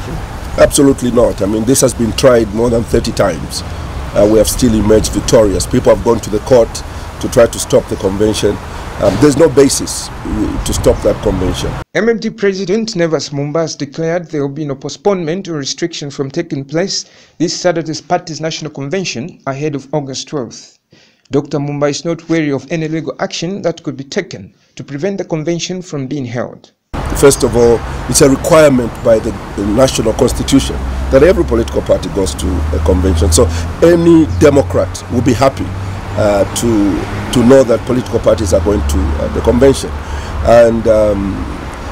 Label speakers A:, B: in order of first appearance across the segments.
A: convention?
B: Absolutely not. I mean, this has been tried more than 30 times. Uh, we have still emerged victorious. People have gone to the court to try to stop the convention. Um, there's no basis uh, to stop that convention.
A: MMD President Nevers Mumba has declared there will be no postponement or restriction from taking place this Saturday's party's national convention ahead of August 12th. Dr. Mumba is not wary of any legal action that could be taken to prevent the convention from being held.
B: First of all, it's a requirement by the, national constitution that every political party goes to a convention. So any Democrat will be happy uh, to, to know that political parties are going to uh, the convention. And um,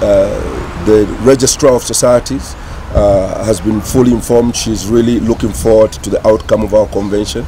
B: uh, the Registrar of Societies uh, has been fully informed. She's really looking forward to the outcome of our convention.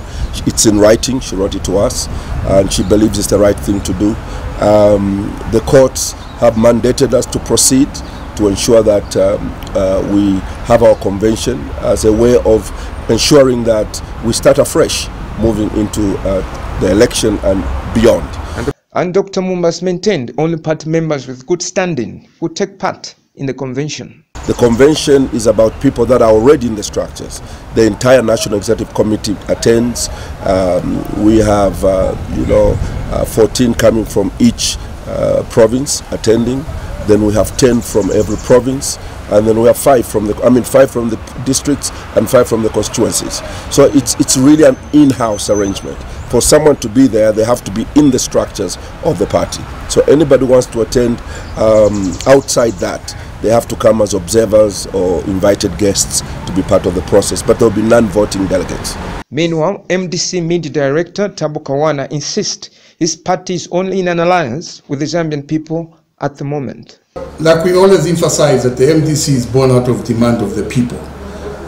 B: It's in writing, she wrote it to us, and she believes it's the right thing to do. Um, the courts have mandated us to proceed to ensure that um, uh, we have our convention as a way of ensuring that we start afresh moving into uh, the election and beyond.
A: And, and Dr. Mumbas maintained only party members with good standing would take part in the convention.
B: The convention is about people that are already in the structures. The entire National Executive Committee attends. Um, we have, uh, you know, uh, 14 coming from each Uh, province attending. Then we have 10 from every province, and then we have five from the, I mean, five from the districts and five from the constituencies. So it's it's really an in-house arrangement. For someone to be there, they have to be in the structures of the party. So anybody who wants to attend um, outside that, they have to come as observers or invited guests to be part of the process, but there will be non-voting delegates.
A: Meanwhile, MDC Media Director Thabo Kawana insists his party is only in an alliance with the Zambian people at the moment.
C: Like we always emphasize that the MDC is born out of demand of the people.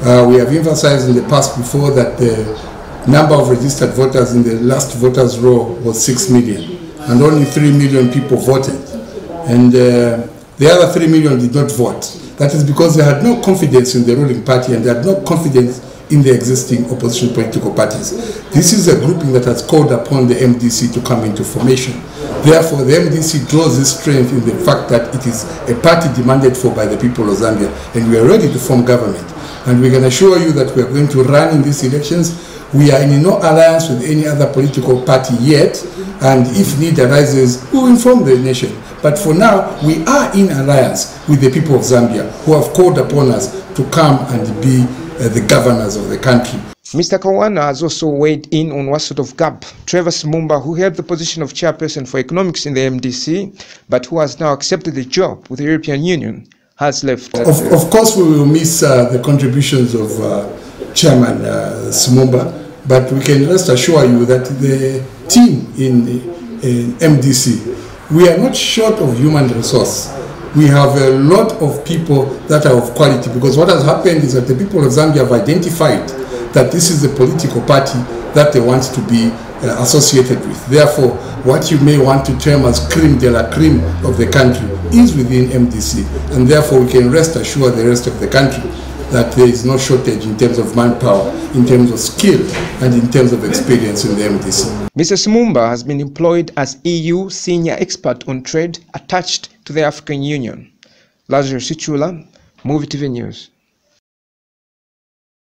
C: Uh, we have emphasized in the past before that the number of registered voters in the last voters roll was 6 million and only 3 million people voted. And uh, the other 3 million did not vote. That is because they had no confidence in the ruling party and they had no confidence in the existing opposition political parties. This is a grouping that has called upon the MDC to come into formation. Therefore, the MDC draws its strength in the fact that it is a party demanded for by the people of Zambia, and we are ready to form government. And we can assure you that we are going to run in these elections. We are in no alliance with any other political party yet, and if need arises, we will inform the nation. But for now, we are in alliance with the people of Zambia who have called upon us to come and be uh, the governors of the country.
A: Mr. Kawana has also weighed in on what sort of gap Trevor Mumba, who held the position of chairperson for economics in the MDC, but who has now accepted the job with the European Union, has left.
C: Of, of course, we will miss uh, the contributions of uh, Chairman uh, but we can rest assure you that the team in, in MDC, we are not short of human resource we have a lot of people that are of quality because what has happened is that the people of Zambia have identified that this is the political party that they want to be uh, associated with. Therefore, what you may want to term as cream de la cream of the country is within MDC. And therefore, we can rest assured the rest of the country that there is no shortage in terms of manpower, in terms of skill, and in terms of experience in the MDC.
A: Mr. Smumba has been employed as EU senior expert on trade attached to the African Union. Lazarus Sichula, Muvi TV News.